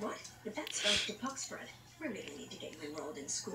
What? But that's Dr. puck spread. We really need to get you enrolled in school.